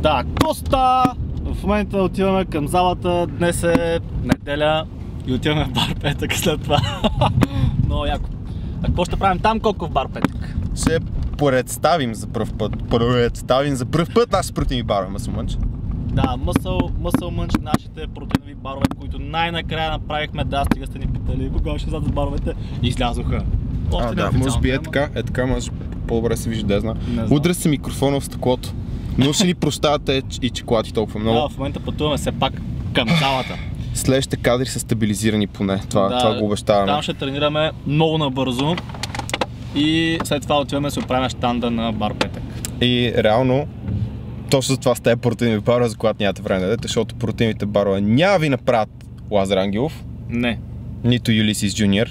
Да, Коста! В момента отиваме към залата. Днес е неделя и отиваме в бар петък след това. Много яко. А какво ще правим там, колко в бар петък? Ще представим за пръв път. Представим за пръв път нашите противни барове, Масумънч. Да, Muscle, Muscle Munch, нашите протеинови барове, които най-накрая направихме, да, стига сте ни питали, кога ще излязат баровете, излязоха. Още А, да, може би е така, е така, може по-добре се вижда, да знам. Се микрофона в стъклото. Но ще ни прощавате и чеколати толкова много. Да, в момента пътуваме все пак към залата. Следващите кадри са стабилизирани поне. Това, това го обещаваме. Там ще тренираме много набързо и след това отиваме да се оправим щанда на бар петък. И реално, точно за това сте противни барове, за когато нямате време да дадете, защото противните барове няма ви направят Лазар Ангелов, Не, нито Юлисис Джуниор,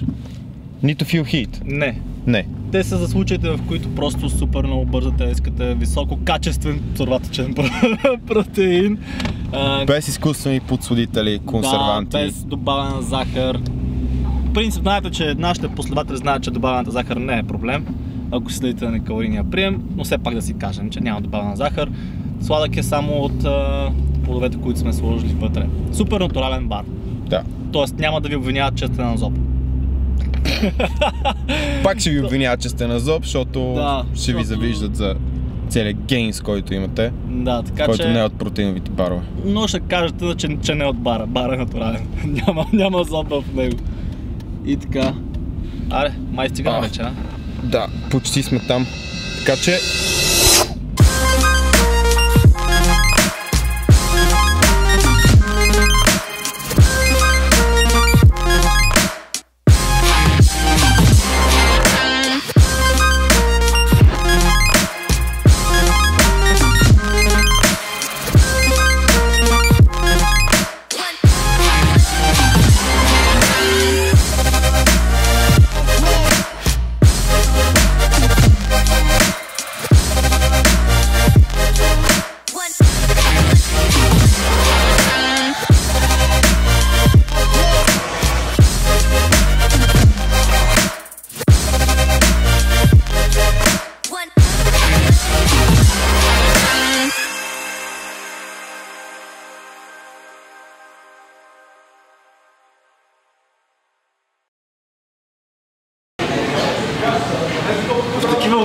нито Фил Хит. не. Не. Те са за случаите, в които просто супер много бързате, искате високо качествен сорватъчен протеин. Без изкуствени подсудители, консерванти. Да, без добавена захар. В принцип, знаете, че нашите последователи знаят, че добавената захар не е проблем, ако следите на калорийния прием, но все пак да си кажем, че няма добавена захар. Сладък е само от а, плодовете, които сме сложили вътре. Супер натурален бар. Да. Тоест няма да ви обвиняват, че сте на зоб. Пак ще ви обвиняват, че сте на зоб, защото Да, ще ви защото- завиждат за целият гейнс, който имате, Да, така който че... не е от протеиновите барове. Но ще кажете, че, че не е от бара. Бара е натурален. няма, няма зоб в него. И така. Аре, май стигаме вече, а? Да, почти сме там. Така че,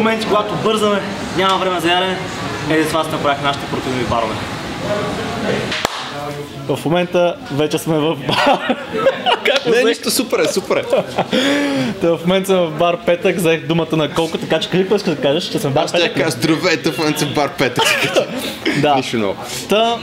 моменти, когато бързаме, няма време за ядене, е за това се направих нашите протеинови барове. В момента вече сме в бар. Как не, нищо, супер е, супер е. Та в момента съм в бар Петък, взех думата на колко, така че какво искаш да кажеш, че съм бар Аз ще Петък. кажа, здравейте, в момента съм бар петък. Да. Нищо ново. Та,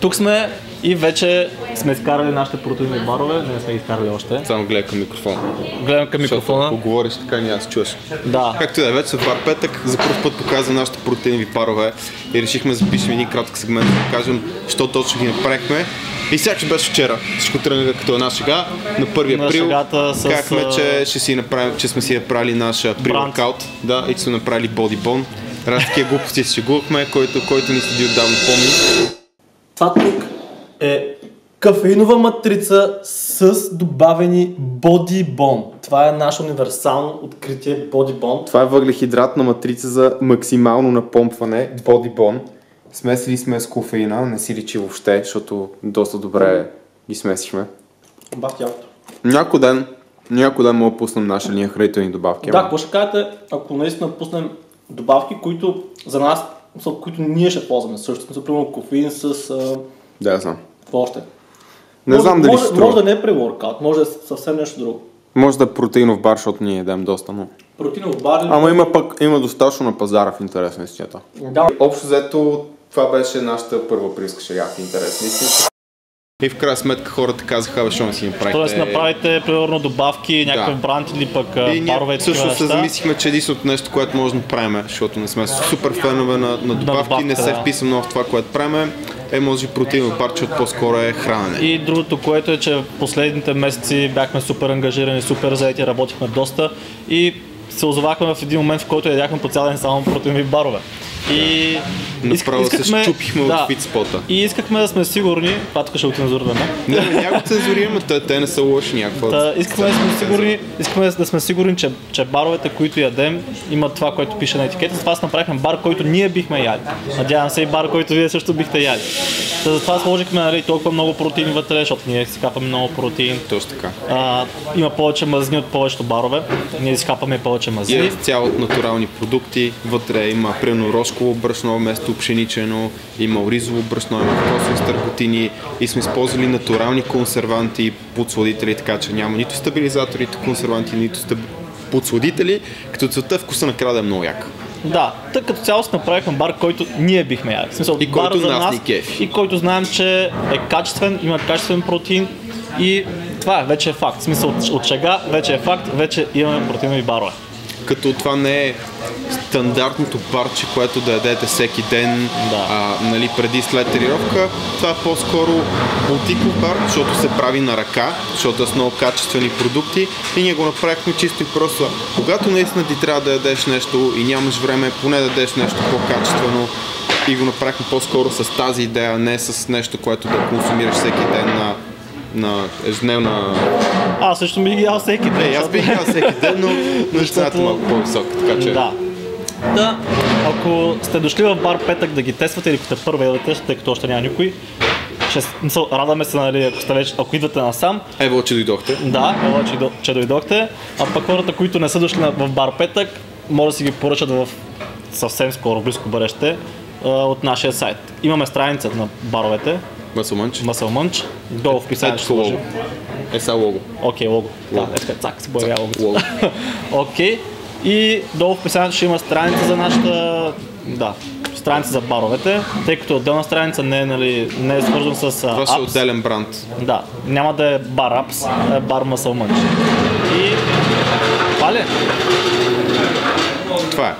тук сме и вече сме изкарали нашите протеинови барове, не сме ги изкарали още. Само гледай към микрофона. Гледам към Защото ако микрофона. говориш така, няма се чуеш. Да. Както и да е, вече са бар петък, за първ път показвам нашите протеинови парове и решихме да запишем един кратък сегмент, да кажем, що точно ги направихме. И сякаш беше вчера. Всичко тръгна като една шега. На 1 На април шегата с, казахме, че, ще си направим, че сме си направили наш април Бранд. воркаут. Да, и че сме направили бодибон. Раз такива глупости се шегувахме, който, който ни следи отдавна помни. Това тук е кафеинова матрица с добавени бодибон. Това е наше универсално откритие бодибон. Това е въглехидратна матрица за максимално напомпване, бодибон. Смесили сме с кофеина, не си личи въобще, защото доста добре ги смесихме. Бах якото. Някой ден, някой ден мога да пуснем наша линия хранителни добавки. Да, какво ще кажете, ако наистина пуснем добавки, които за нас, които ние ще ползваме също. Примерно кофеин с... Да, знам. какво още? Не може, знам дали може, ще струва. може да не е pre-workout, може да е съвсем нещо друго. Може да е протеинов бар, защото ние ядем доста, но... Протеинов бар или... Ама има пък, има достатъчно на пазара в интерес на истината. Да, Общо взето, това беше нашата първа приска шега в интерес на истината. И в крайна сметка хората казаха, бе, що не си направите... Тоест направите примерно добавки, някакъв Да. бранд или пък И барове всъщност се замислихме, че единственото нещо, което може да направим, защото не сме супер фенове на, на добавки, добавката, не се да. вписвам много в това, което правим, е може би протеиново парче, от по-скоро е хранене. И другото, което е, че последните месеци бяхме супер ангажирани, супер заети, работихме доста и се озовахме в един момент, в който ядяхме по цял ден само протеинови барове. И Направо се щупихме от фитспота. И искахме да сме сигурни, това тук ще го цензурираме. Не, няма го цензурираме, те, те не са лоши някакво. Та, искаме да сме сигурни, искаме да сме сигурни, че, че баровете, които ядем, имат това, което пише на етикета. Затова направихме бар, който ние бихме яли. Надявам се и бар, който вие също бихте яли. Та, затова сложихме нали, толкова много протеини вътре, защото ние си капаме много протеин. Точно така. А, има повече мазнини от повечето барове. Ние си капаме повече И мазнини. е цял от натурални продукти. Вътре има примерно рожково брашно вместо пшеничено, има ризово брашно, има кокосови стърготини и сме използвали натурални консерванти, подсладители, така че няма нито стабилизатори, нито консерванти, нито стаб... подсладители, като целта вкуса накрая да е много як. Да, тъй като цяло си направихме бар, който ние бихме яли. В смисъл, И бар който за нас нас. И който знаем, че е качествен, има качествен протеин и това е, вече е факт. В смисъл, от шега вече е факт, вече имаме протеинови барове. Като това не е стандартното парче, което да ядете всеки ден, Да. а, нали, преди след тренировка. Това е по-скоро бутиков бар, защото се прави на ръка, защото е с много качествени продукти и ние го направихме чисто и просто. Когато наистина ти трябва да ядеш нещо и нямаш време, поне да ядеш нещо по-качествено и го направихме по-скоро с тази идея, не с нещо, което да консумираш всеки ден на, на ежедневна... Аз също ми ги ял всеки ден. Е, аз бих казал всеки ден, но, но Защото- цената е малко по-висока, така че... Да. Да, ако сте дошли в бар петък да ги тествате или сте първа ядете, тъй като още няма никой, ще, мисъл, радваме се, нали, ако, сте вече, ако идвате насам, Ево, че дойдохте. Да, ела, че, че дойдохте. А пък хората, които не са дошли в бар петък, може да си ги поръчат в съвсем скоро, близко бъдеще, от нашия сайт. Имаме страница на баровете, Масълмънч. Munch, долу в описанието Е, са лого. Окей, лого. Да, е цак, се появява Лого. Окей. И долу в описанието ще има страница за нашата... Да, страница за баровете, тъй като отделна страница не е, нали, не е свързан с Това ще е apps. отделен бранд. Да, няма да е бар апс, а е бар Muscle Munch. И това ли? е? Това е.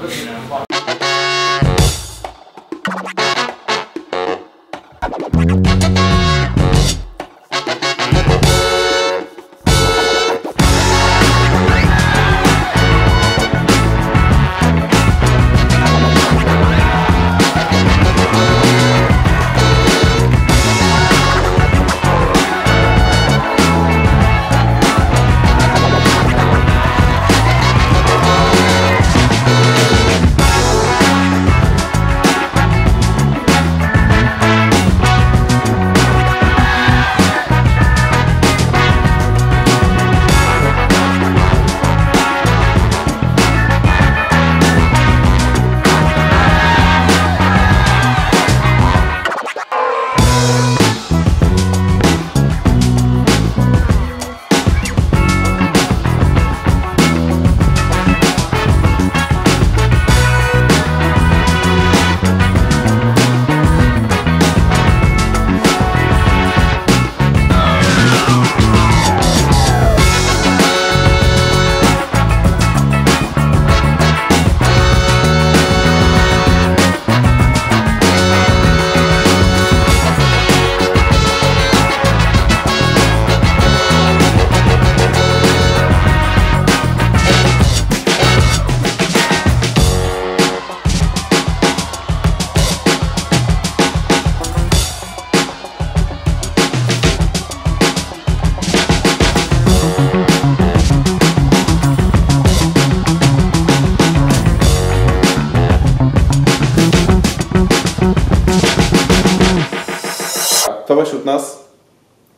Това беше от нас.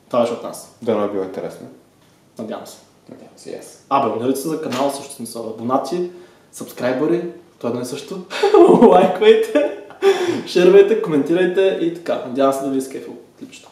Това беше от нас. Да, е било интересно. Надявам се. Надявам се, и аз. Абе, абонирайте се за канала, също смисъл. Абонати, сабскрайбъри, това да не е също. Лайквайте, шервайте, коментирайте и така. Надявам се да ви е клипчето.